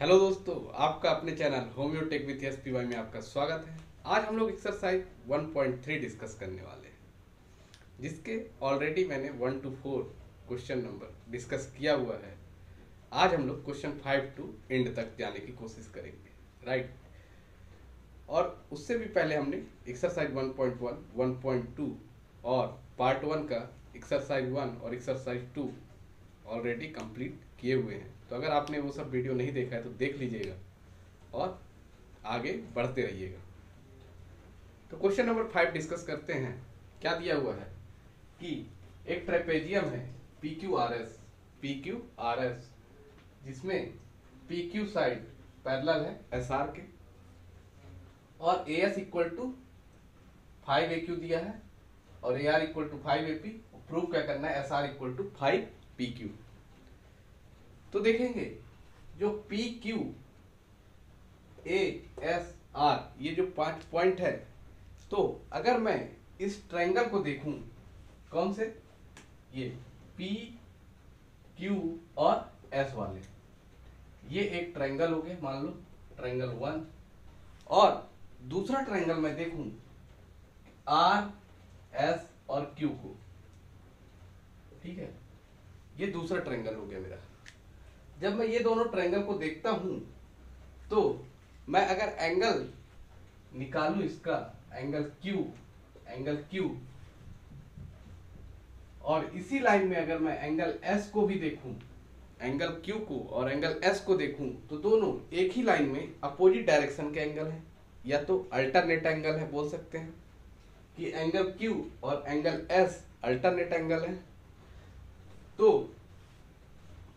Hello दोस्तों आपका अपने चैनल होम्योटेक विथ एस में आपका स्वागत है। आज हम लोग एक्सरसाइज 1.3 डिस्कस करने वाले हैं जिसके ऑलरेडी मैंने one two four question number discuss किया हुआ है। आज हम लोग क्वेश्चन फाइव टू एंड तक जाने की कोशिश करेंगे राइट और उससे भी पहले हमने एक्सरसाइज 1.1, 1.2 और पार्ट वन का एक्सरसाइज वन और एक्सरसाइज टू ऑलरेडी कंप्लीट किए हुए हैं। तो अगर आपने वो सब वीडियो नहीं देखा है तो देख लीजिएगा और आगे बढ़ते रहिएगा। तो क्वेश्चन नंबर फाइव डिस्कस करते हैं। क्या दिया हुआ है? कि एक ट्रेपेजियम है P Q R S P Q R S जिसमें पी क्यू साइड पैरेलल है एस आर के। और A S equal to five A Q दिया है और A R equal to five A P prove क्या करना है? S R equal to five P Q तो देखेंगे, जो P Q A S R ये जो पाँच पॉइंट है तो अगर मैं इस ट्रायंगल को देखूँ, कौन से? ये पी क्यू और एस वाले। ये एक ट्रायंगल हो गए मान लो ट्रायंगल वन और दूसरा ट्रायंगल मैं देखूँ आर एस और क्यू को। ठीक है? ये दूसरा ट्रायंगल हो गया मेरा। जब मैं ये दोनों ट्रायंगल को देखता हूँ तो मैं अगर एंगल निकालू इसका एंगल क्यू एंगल क्यू और इसी लाइन में अगर मैं एंगल एस को भी देखूँ एंगल क्यू को और एंगल एस को देखूँ तो दोनों एक ही लाइन में अपोजिट डायरेक्शन के एंगल हैं, या तो अल्टरनेट एंगल है बोल सकते हैं, कि एंगल क्यू और एंगल एस अल्टरनेट एंगल है। तो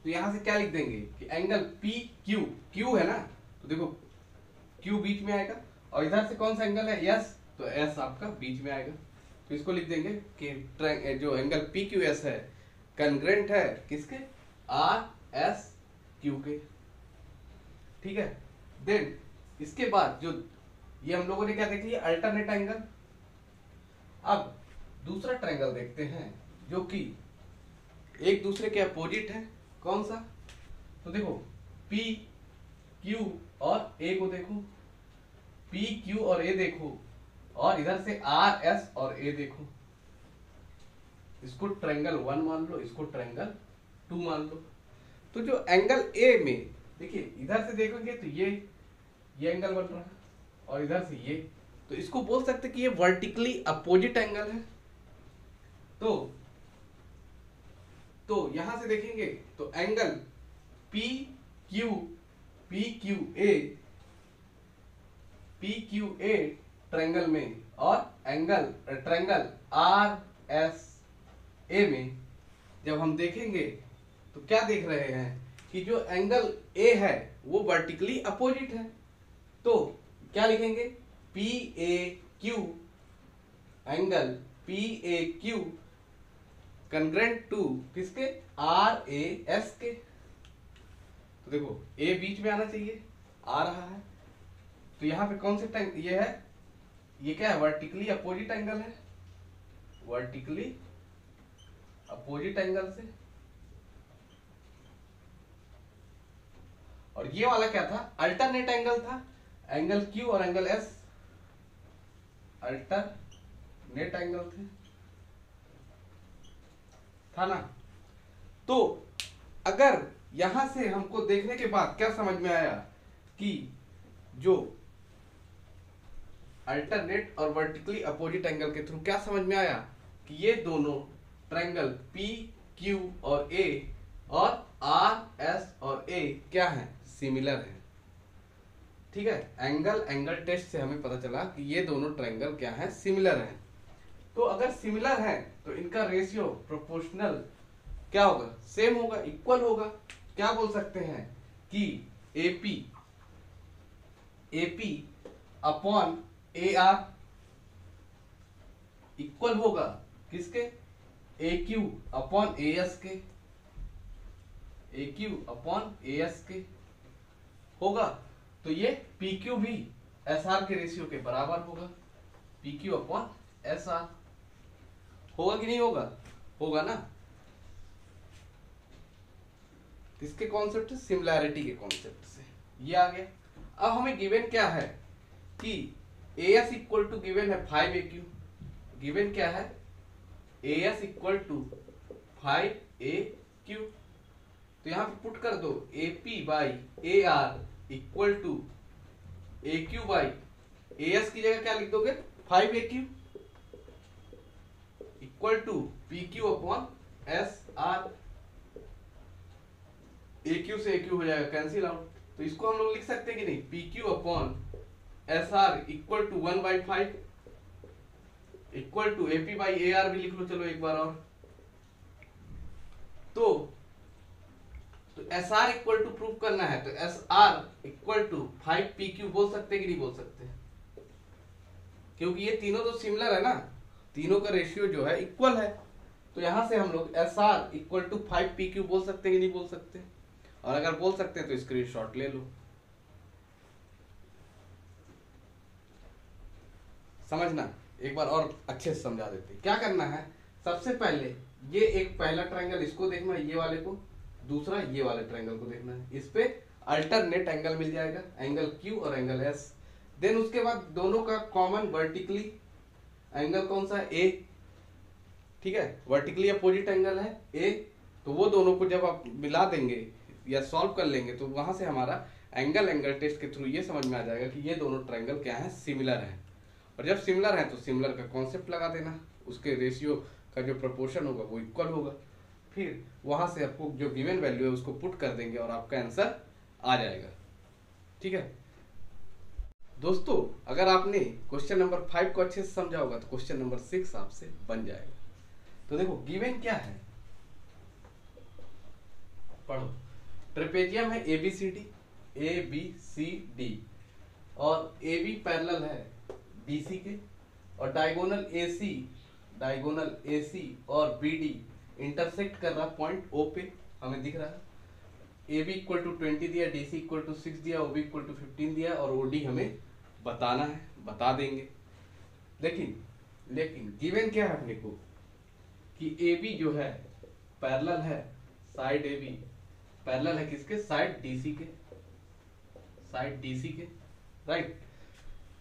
तो यहाँ से क्या लिख देंगे कि एंगल पी क्यू क्यू है ना? तो देखो क्यू बीच में आएगा और इधर से कौन सा एंगल है? यस तो एस आपका बीच में आएगा। तो इसको लिख देंगे कि जो एंगल पी क्यू एस है कंग्रेंट है किसके? आर एस क्यू के। ठीक है? देन इसके बाद जो, ये हम लोगों ने क्या देख लिया? अल्टरनेट एंगल अब, दूसरा ट्रायंगल देखते हैं, जो कि एक दूसरे के अपोजिट है। कौन सा? तो देखो, P, Q और A को देखो। P, Q और A देखो और इधर से R, S और A देखो। इसको ट्रायंगल वन मान लो, इसको ट्रायंगल टू मान लो। तो जो एंगल A में, देखिए, इधर से देखोगे तो ये ये एंगल बन रहा है और इधर से ये। तो इसको बोल सकते कि ये वर्टिकली अपोजिट एंगल है। तो तो यहाँ से देखेंगे तो angle P Q P Q A P Q A triangle में और angle triangle R S A में जब हम देखेंगे तो क्या देख रहे हैं कि जो एंगल ए है, वो वर्टिकली अपोजिट है। तो क्या लिखेंगे? P A Q angle P A Q congruent to किसके? आर ए एस के। तो देखो ए बीच में आना चाहिए, आ रहा है। तो यहाँ पे कौन से ये है? ये क्या है? वर्टिकली अपोजिट एंगल है। वर्टिकली अपोजिट एंगल से। और ये वाला क्या था? अल्टरनेट एंगल था। एंगल क्यू और एंगल एस अल्टरनेट एंगल थे। था ना? तो अगर यहाँ से हमको देखने के बाद क्या समझ में आया कि जो अल्टरनेट और वर्टिकली अपोजिट एंगल के थ्रू क्या समझ में आया कि ये दोनों ट्रायंगल पी क्यू और ए और आर एस और ए क्या है? सिमिलर है। ठीक है? एंगल एंगल टेस्ट से हमें पता चला कि ये दोनों ट्रायंगल क्या है? सिमिलर है। तो अगर सिमिलर है तो इनका रेशियो प्रोपोर्शनल क्या होगा? सेम होगा इक्वल होगा। क्या बोल सकते हैं कि AP AP upon A R equal होगा किसके? A Q upon A S के। A Q upon A S के होगा। तो ये पी क्यू भी एस आर के रेशियो के बराबर होगा। P Q upon S R होगा कि नहीं होगा? होगा ना? किसके कॉन्सेप्ट से सिमिलैरिटी के कॉन्सेप्ट से। ये आ गया। अब हमें गिवन क्या है? कि A S equal to given है फाइव ए क्यू गिवन क्या है? A S equal to five A Q तो यहाँ पे पुट कर दो। A P by A R equal to A Q by A S की जगह क्या लिख दोगे? Five A Q equal to P Q upon S R A Q से ए क्यू हो जाएगा कैंसिल आउट तो इसको हम लोग लिख सकते हैं कि नहीं? P Q upon S R equal to one by five equal to AP by A R भी लिख लो, चलो एक बार और. तो तो S R equal to proof करना है तो S R equal to five P Q बोल सकते कि नहीं बोल सकते क्योंकि ये तीनों तो सिमिलर है ना? तीनों का रेशियो जो है इक्वल है। तो यहाँ से हम लोग S R equal to five P Q बोल सकते कि नहीं बोल सकते। और अगर बोल सकते हैं तो स्क्रीनशॉट ले लो। समझना? एक बार और अच्छे से समझा देते क्या करना है? सबसे पहले ये एक पहला ट्रायंगल इसको देखना है, ये वाले को। दूसरा, ये वाले ट्रायंगल को देखना है। इस पे अल्टरनेट एंगल मिल जाएगा एंगल क्यू और एंगल एस देन उसके बाद दोनों का कॉमन वर्टिकली एंगल कौन सा? ए ठीक है? वर्टिकली अपोजिट एंगल है ए तो वो दोनों को जब आप मिला देंगे या सॉल्व कर लेंगे तो वहाँ से हमारा एंगल एंगल टेस्ट के थ्रू ये समझ में आ जाएगा कि ये दोनों ट्रायंगल क्या है? सिमिलर है। और जब सिमिलर है तो सिमिलर का कॉन्सेप्ट लगा देना। उसके रेशियो का जो प्रपोर्शन होगा, वो इक्वल होगा। फिर वहाँ से आपको जो गिवन वैल्यू है, उसको पुट कर देंगे और आपका आंसर आ जाएगा। ठीक है? दोस्तों, अगर आपने क्वेश्चन नंबर फाइव को अच्छे से समझा होगा तो क्वेश्चन नंबर सिक्स आपसे बन जाएगा। तो देखो गिवन क्या है? पढ़ो। ट्रिपेजियम है A B C D A B C D और ए बी पैरेलल है बी सी के, और diagonal A C diagonal A C और बी डी इंटरसेक्ट कर रहा पॉइंट ओ पे, हमें दिख रहा है। A B equal to twenty दिया D C equal to six दिया O B equal to fifteen दिया, और ओ डी हमें बताना है, बता देंगे। लेकिन लेकिन गिवन क्या है अपने को? कि ए बी जो है पैरेलल है साइड ए बी पैरेलल है किसके? साइड डीसी के। साइड डीसी के राइट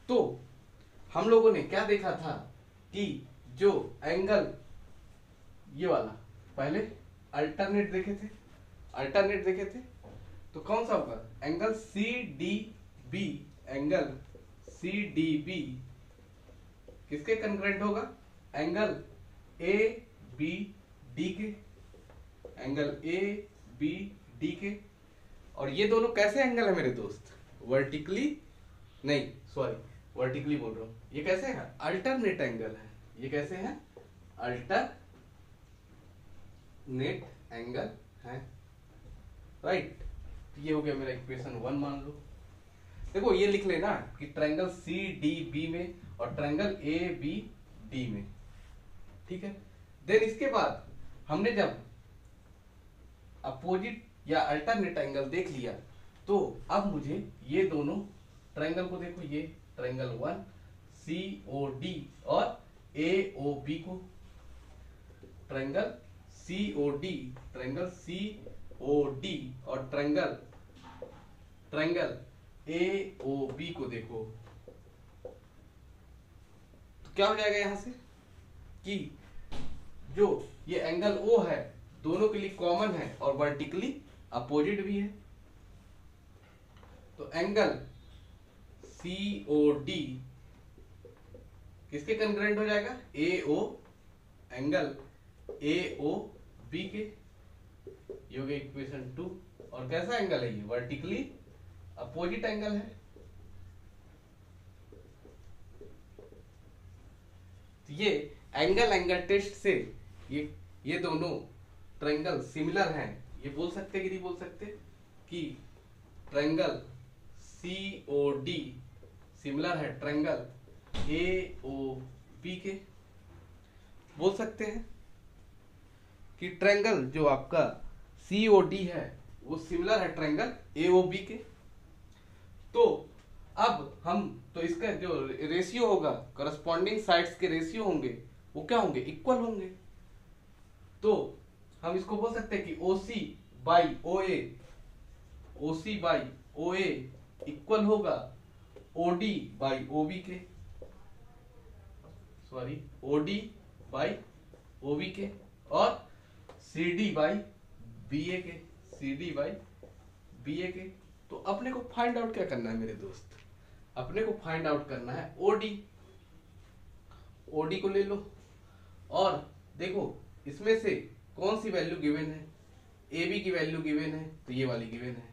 तो हम लोगों ने क्या देखा था कि जो एंगल ये वाला, पहले अल्टरनेट देखे थे। अल्टरनेट देखे थे। तो कौन सा होगा? Angle C D B angle C D B किसके कंकरेंट होगा? एंगल ए बी डी के। एंगल ए बी डी के। और ये दोनों कैसे एंगल है मेरे दोस्त? वर्टिकली नहीं सॉरी वर्टिकली बोल रहा हूँ। ये कैसे है? अल्टरनेट एंगल है। ये कैसे है? अल्टर नेट एंगल है। Right right. ये हो गया मेरा इक्वेशन वन मान लो। देखो, ये लिख लेना कि ट्रायंगल सी डी बी में और ट्रायंगल ए बी डी में। ठीक है? देन इसके बाद हमने जब अपोजिट या अल्टरनेट एंगल देख लिया तो अब मुझे ये दोनों ट्रायंगल को देखो, ये triangle one C O D और ए ओ बी को। Triangle C O D triangle C O D और triangle triangle A O B को देखो। तो क्या हो जाएगा यहाँ से? कि जो ये एंगल ओ है, दोनों के लिए कॉमन है और वर्टिकली अपोजिट भी है। तो एंगल सी ओ डी किसके कंकरेंट हो जाएगा? ए ओ एंगल ए ओ बी के। ये गया इक्वेशन टू और कैसा एंगल है ये? वर्टिकली अपोजिट एंगल है तो ये एंगल एंगल टेस्ट से ये ये दोनों ट्रायंगल सिमिलर हैं। ये बोल सकते कि नहीं बोल सकते? कि triangle C O D similar है ट्रायंगल ए ओ बी के। बोल सकते हैं कि ट्रायंगल जो आपका सी ओ डी है, वो सिमिलर है ट्रायंगल ए ओ बी के। तो अब हम तो इसका जो रेशियो होगा करस्पॉन्डिंग साइड्स के रेशियो होंगे, वो क्या होंगे? इक्वल होंगे। तो हम इसको बोल सकते हैं कि O C by O A O C by O A equal होगा ओडी बाई ओबी के। सॉरी ओडी बाई ओबी के और C D by B A के C D by B A के। तो अपने को फाइंड आउट क्या करना है मेरे दोस्त? अपने को फाइंड आउट करना है ओडी ओडी को ले लो। और देखो, इसमें से कौन सी वैल्यू गिवन है? ए बी की वैल्यू गिवन है तो ये वाली गिवन है।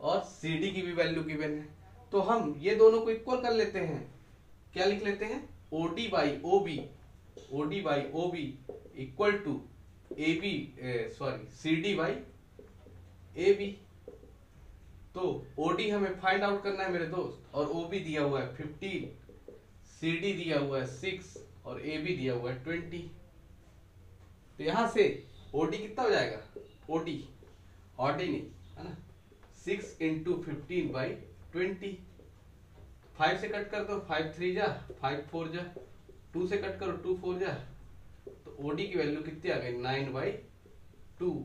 और सी डी की भी वैल्यू गिवन है। तो हम ये दोनों को इक्वल कर लेते हैं। क्या लिख लेते हैं? O D by O B O D by O B equal to A B sorry C D by A B तो ओडी हमें फाइंड आउट करना है मेरे दोस्त, और ओ बी दिया हुआ है फिफ्टीन सी डी दिया हुआ है सिक्स और ए बी दिया हुआ है ट्वेंटी तो यहाँ से ओडी कितना हो जाएगा? ओडी ऑडी नहीं, है ना? Six into fifteen by twenty five से कट कर दो फाइव थ्री जा फाइव फोर जा टू से कट करो टू फोर जा। तो ओडी की वैल्यू कितनी आ गई? नाइन बाई टू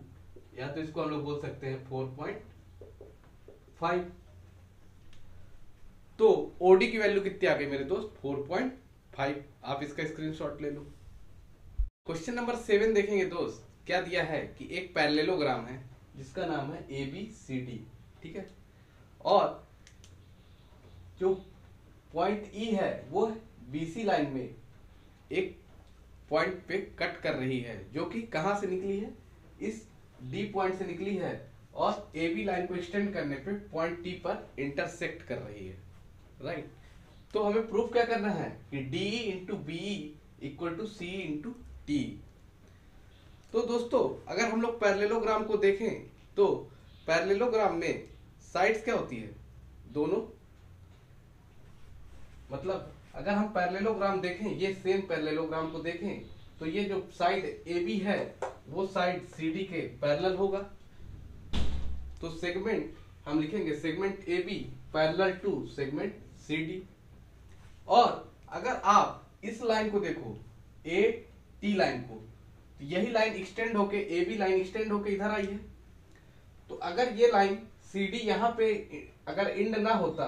या तो इसको हम लोग बोल सकते हैं फोर पॉइंट फाइव। तो ओडी की वैल्यू कितनी आ गई मेरे दोस्त? फोर पॉइंट फाइव आप इसका स्क्रीनशॉट ले लो। क्वेश्चन नंबर सेवन देखेंगे दोस्त। क्या दिया है कि एक पैरेललोग्राम है, जिसका नाम है ए बी सी डी ठीक है? और जो पॉइंट ई e है, वो बीसी लाइन में एक पॉइंट पे कट कर रही है, जो कि कहाँ से निकली है? इस डी पॉइंट से निकली है। और ए बी लाइन को एक्सटेंड करने पे पॉइंट टी पर इंटरसेक्ट कर रही है राइट तो हमें प्रूफ क्या करना है? कि D into B equal to C into T तो दोस्तों, अगर हम लोग पैरेललोग्राम को देखें तो पैरेललोग्राम में साइड्स क्या होती है? दोनों। मतलब अगर हम पैरेललोग्राम देखें, ये सेम पैरेललोग्राम को देखें तो ये जो साइड ए बी है, वो साइड सी डी के पैरेलल होगा। तो सेगमेंट हम लिखेंगे segment A B parallel to segment C D और अगर आप इस लाइन को देखो ए टी लाइन को तो यही लाइन एक्सटेंड होके ए बी लाइन एक्सटेंड होके इधर आई है। तो अगर ये लाइन सी डी यहाँ पे अगर इंड ना होता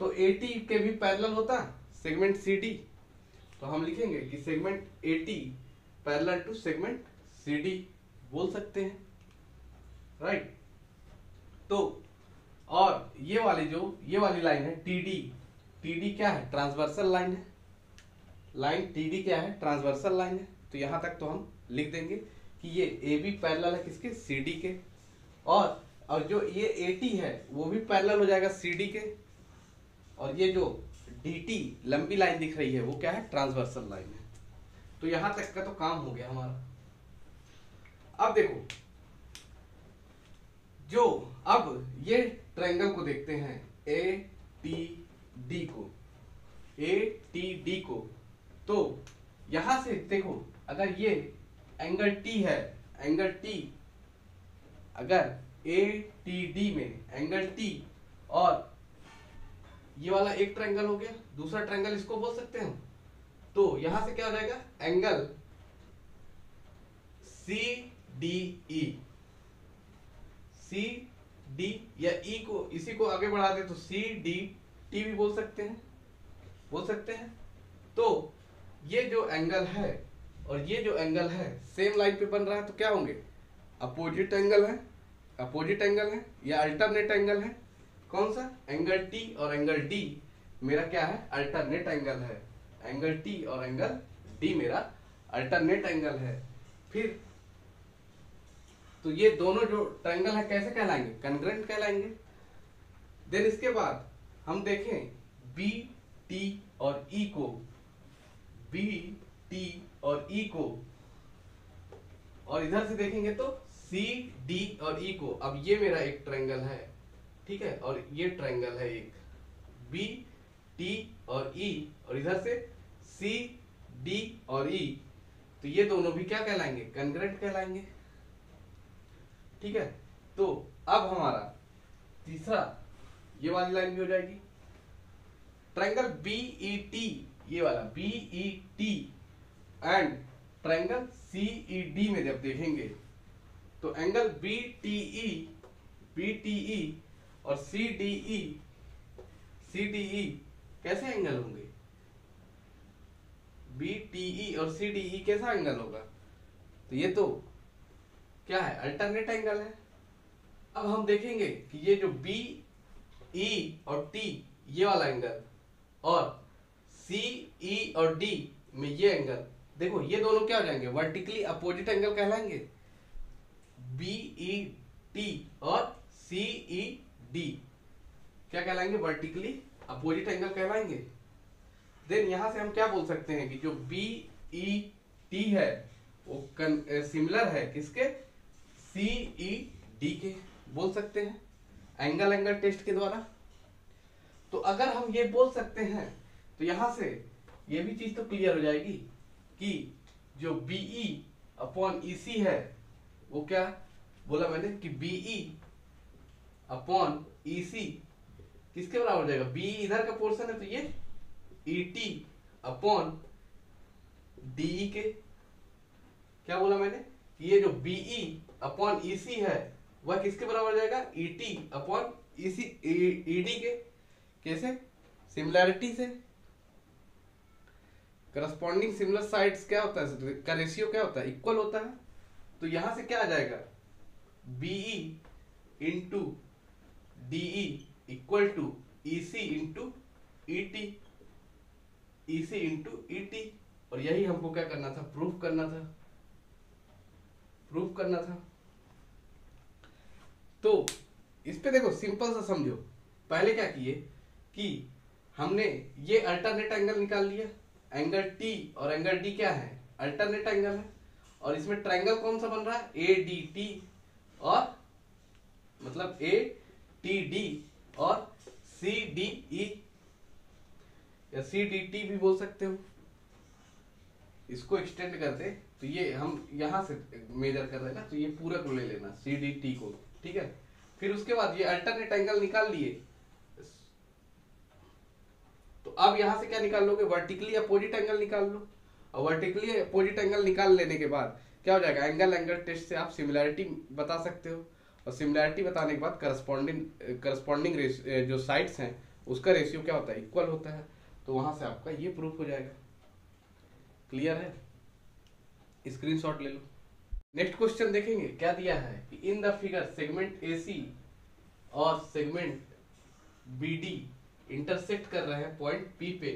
तो ए टी के भी पैरेलल होता सेगमेंट सी डी तो हम लिखेंगे कि segment A T parallel to segment C D बोल सकते हैं। राइट तो और ये वाली जो, ये वाली लाइन है टी डी टी डी क्या है? ट्रांसवर्सल लाइन है। लाइन टी डी क्या है? ट्रांसवर्सल लाइन है। तो यहाँ तक तो हम लिख देंगे कि ये ए बी पैरेलल है किसके? सी डी के। और और जो ये ए टी है, वो भी पैरेलल हो जाएगा सी डी के। और ये जो डी टी लंबी लाइन दिख रही है, वो क्या है? ट्रांसवर्सल लाइन है। तो यहाँ तक का तो काम हो गया हमारा। अब देखो जो अब ये ट्रायंगल को देखते हैं ए टी डी को। ए टी डी को। तो यहाँ से देखो, अगर ये एंगल टी है एंगल टी अगर ए टी डी में एंगल टी और ये वाला एक ट्रायंगल हो गया, दूसरा ट्रायंगल इसको बोल सकते हैं। तो यहाँ से क्या हो जाएगा? Angle C D E C D या ई e को, इसी को आगे बढ़ा दे तो सी डी टी भी बोल सकते हैं। बोल सकते हैं। तो ये जो एंगल है और ये जो एंगल है सेम लाइन पे बन रहा है तो क्या होंगे? अपोजिट एंगल है अपोजिट एंगल है, या अल्टरनेट एंगल है। कौन सा? एंगल टी और एंगल डी मेरा क्या है? अल्टरनेट एंगल है। एंगल टी और एंगल डी मेरा अल्टरनेट एंगल है। फिर तो ये दोनों जो ट्रायंगल है कैसे कहलाएँगे? कंग्रेंट कहलाएँगे। देन इसके बाद हम देखें बी टी और ई e को। बी टी और ई e को। और इधर से देखेंगे तो सी डी और ई e को। अब ये मेरा एक ट्रायंगल है ठीक है? और ये ट्रायंगल है एक। बी टी और ई e, और इधर से सी डी और ई e, तो ये दोनों भी क्या कहलाएँगे? कंग्रेंट कहलाएँगे। ठीक है? तो अब हमारा तीसरा, ये वाली लाइन भी हो जाएगी। ट्रायंगल बीई टी ये वाला B E T and triangle C E D में जब देखेंगे तो angle B T E B T E और C D E C D ई कैसे एंगल होंगे? बी टी ई और सी डी ई कैसा एंगल होगा? तो ये तो क्या है? अल्टरनेट एंगल है। अब हम देखेंगे कि ये जो बी ई e और टी ये वाला एंगल और सी ई e और डी में ये एंगल देखो, ये दोनों क्या हो जाएँगे? वर्टिकली अपोजिट एंगल कहलाएँगे। बी ई टी और सी ई डी क्या कहलाएँगे? वर्टिकली अपोजिट एंगल कहलाएँगे। देन यहाँ से हम क्या बोल सकते हैं कि जो बी ई टी है, वो सिमिलर है किसके? सी ई डी के बोल सकते हैं एंगल एंगल टेस्ट के द्वारा। तो अगर हम ये बोल सकते हैं तो यहाँ से ये भी चीज़ तो क्लियर हो जाएगी कि जो बीई अपॉन ईसी है, वो क्या बोला मैंने कि बीई अपॉन ईसी किसके बराबर हो जाएगा? बीई इधर का पोर्शन है तो ये ई टी अपॉन डीई के। क्या बोला मैंने? ये जो बीई अपॉन ईसी है, वह किसके बराबर जाएगा? ईटी अपॉन ईसी ईडी के, कैसे? सिमिलैरिटी से। करस्पॉन्डिंग सिमिलर साइड्स क्या होता है? का रेशियो क्या होता है? इक्वल होता है। तो यहाँ से क्या आ जाएगा? B E into D E equal to E C into E T E C into E T और यही हमको क्या करना था? प्रूफ करना था। प्रूफ करना था। तो इस पे देखो सिंपल सा समझो। पहले क्या किए कि हमने ये अल्टरनेट एंगल निकाल लिया। एंगल टी और एंगल डी क्या है? अल्टरनेट एंगल है। और इसमें ट्रायंगल कौन सा बन रहा है? ए डी टी और मतलब ए टी डी और सी डी ई या सी डी टी भी बोल सकते हो। इसको एक्सटेंड कर दे तो ये हम यहाँ से मेजर कर रहे हैं ना तो ये पूरा को ले लेना सी डी टी को। ठीक है? फिर उसके बाद ये अल्टरनेट एंगल निकाल लिए। तो अब यहाँ से क्या निकाल लोगे? वर्टिकली अपोजिट एंगल निकाल लो। और वर्टिकली अपोजिट एंगल निकाल लेने के बाद क्या हो जाएगा? एंगल एंगल टेस्ट से आप सिमिलैरिटी बता सकते हो। और सिमिलैरिटी बताने के बाद करस्पॉन्डिंग करस्पॉन्डिंग जो साइड्स हैं, उसका रेशियो क्या होता है? इक्वल होता है। तो वहाँ से आपका ये प्रूफ हो जाएगा। क्लियर है? स्क्रीनशॉट ले लो। नेक्स्ट क्वेश्चन देखेंगे, क्या दिया है कि in the figure segment A C और सेगमेंट बीडी इंटरसेक्ट कर रहे हैं पॉइंट पी पे.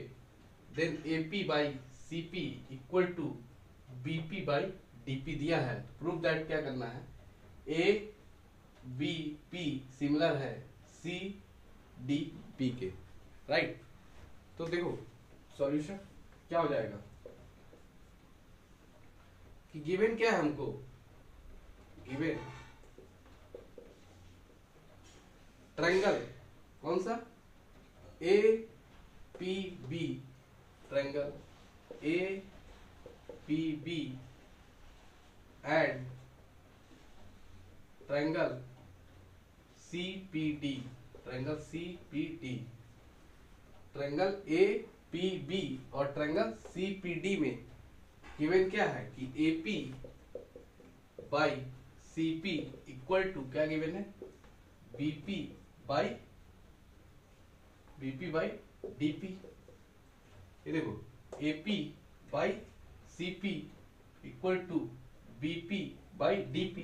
Then A P by C P equal to B P by D P दिया है. प्रूफ दैट क्या करना है? ए बी पी सिमिलर है सी डी पी के. Right right? तो देखो सॉल्यूशन क्या हो जाएगा? कि गिवन क्या है हमको? गिवन। ट्रायंगल। कौन सा? A P B triangle. A P B and triangle C P D triangle C P D triangle A P B और ट्रायंगल सी पी डी में गिवन क्या है कि A P by C P equal to क्या given है? B P by B P by D P ये देखो A P by C P equal to B P by D P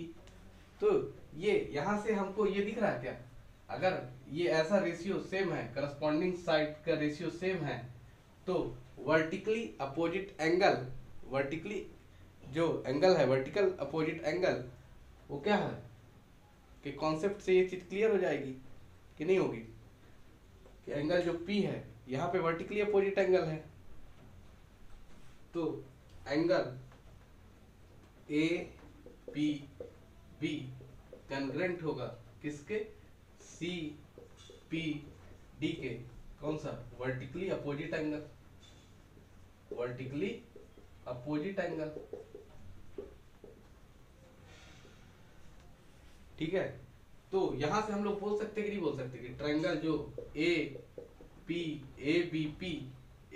तो ये यहाँ से हमको ये दिख रहा है क्या? अगर ये ऐसा रेशियो सेम है करस्पॉन्डिंग साइड का रेशियो सेम है तो वर्टिकली अपोजिट एंगल वर्टिकली जो एंगल है वर्टिकल अपोजिट एंगल वो क्या है? कि कॉन्सेप्ट से ये चीज़ क्लियर हो जाएगी कि नहीं होगी? कि एंगल जो पी है, यहाँ पे वर्टिकली अपोजिट एंगल है। तो angle A P B congruent होगा किसके? सी पी डी के। कौन सा? Vertically opposite angle vertically opposite angle ठीक है? तो यहाँ से हम लोग बोल सकते कि नहीं बोल सकते, कि ट्रायंगल जो A P A B P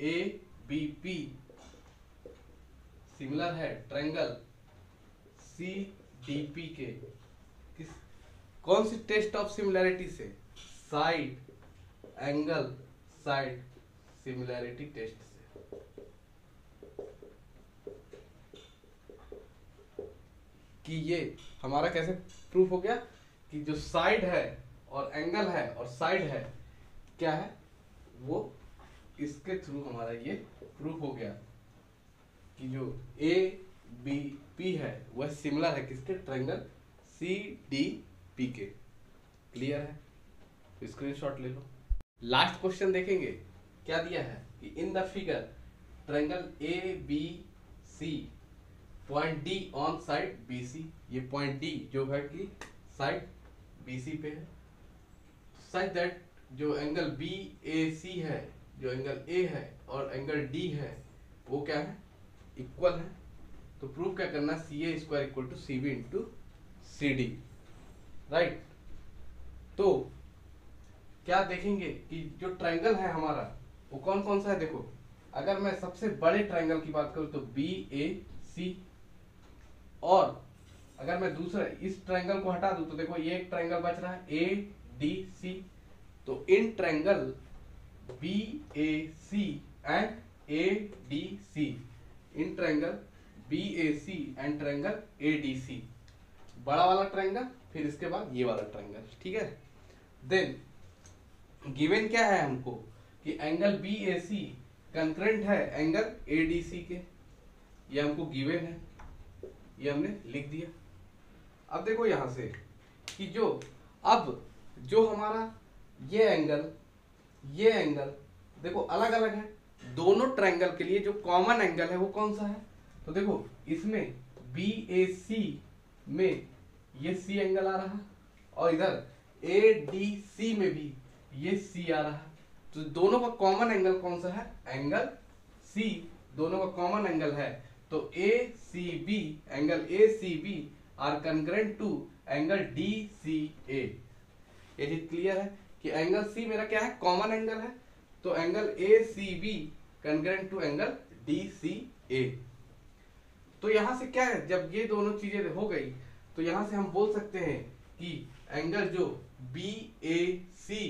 A B P similar है ट्रायंगल सी डी पी के। किस, कौन सी टेस्ट ऑफ़ सिमिलैरिटी से? Side angle side similarity test से कि ये हमारा कैसे प्रूफ हो गया कि जो साइड है और एंगल है और साइड है, क्या है? वो इसके थ्रू हमारा ये प्रूफ हो गया कि जो ए बी पी है, वह सिमिलर है किसके? ट्रायंगल सी डी पी के। क्लियर है? स्क्रीनशॉट ले लो। लास्ट क्वेश्चन देखेंगे। क्या दिया है? कि in the figure triangle A B C point D on side B C ये पॉइंट डी जो है कि साइड बी सी पे है। सच दैट जो एंगल बी ए सी है, जो एंगल ए है और एंगल डी है, वो क्या है? इक्वल है। तो प्रूव क्या करना C A square equal to C B into C D right तो क्या देखेंगे कि जो ट्रायंगल है हमारा, वो कौन कौन सा है? देखो, अगर मैं सबसे बड़े ट्रायंगल की बात करूँ तो बी ए सी और अगर मैं दूसरा इस ट्रायंगल को हटा दूँ तो देखो ये एक ट्रायंगल बच रहा है ए डी सी तो in triangle B A C and A D C in triangle B A C and triangle A D C बड़ा वाला ट्रायंगल फिर इसके बाद ये वाला ट्रायंगल ठीक है? देन गिवन क्या है हमको? कि angle B A C concurrent है एंगल ए डी सी के। ये हमको गिवन है। ये हमने लिख दिया। अब देखो यहाँ से कि जो, अब जो हमारा ये एंगल ये एंगल देखो अलग अलग है। दोनों ट्रायंगल के लिए जो कॉमन एंगल है वो कौन सा है? तो देखो, इसमें बी ए सी में ये सी एंगल आ रहा और इधर ए डी सी में भी ये सी आ रहा। तो दोनों का कॉमन एंगल कौन सा है? एंगल सी दोनों का कॉमन एंगल है। तो A C B angle A C B are concurrent to angle D C A ये चीज़ क्लियर है कि एंगल सी मेरा क्या है? कॉमन एंगल है। तो angle A C B concurrent to angle D C A तो यहाँ से क्या है? जब ये दोनों चीज़ें हो गई तो यहाँ से हम बोल सकते हैं कि एंगल जो बी ए सी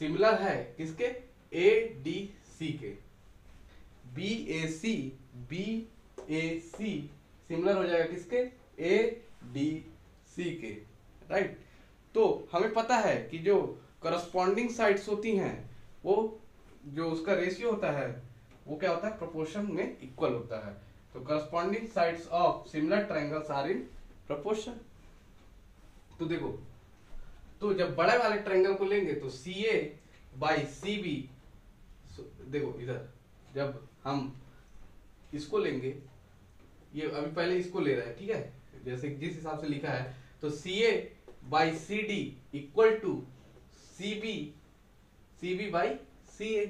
सिमिलर है किसके? ए डी सी के। B A C B A C similar हो जाएगा किसके? ए डी सी के राइट तो हमें पता है कि जो करस्पॉन्डिंग साइड्स होती हैं, वो जो उसका रेशियो होता है, वो क्या होता है? प्रोपोर्शन में इक्वल होता है। तो corresponding sides of similar triangles are in proportion तो देखो तो जब बड़े वाले ट्रायंगल को लेंगे तो C A by C B देखो इधर, जब हम इसको लेंगे ये अभी पहले इसको ले रहा है, ठीक है? जैसे जिस हिसाब से लिखा है तो C A by C D equal to C B C B by C A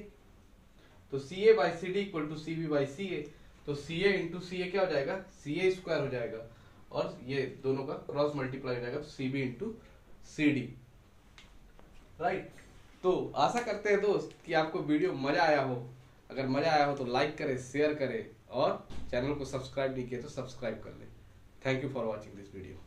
तो C A by C D equal to C B by C A तो सी ए इंटू सी ए क्या हो जाएगा? सी ए स्क्वायर हो जाएगा। और ये दोनों का क्रॉस मल्टीप्लाई हो जाएगा C B into C D right तो आशा करते हैं दोस्त कि आपको वीडियो मज़ा आया हो। अगर मज़ा आया हो तो लाइक करें शेयर करें। और चैनल को सब्सक्राइब नहीं किया तो सब्सक्राइब कर लें। Thank you for watching this video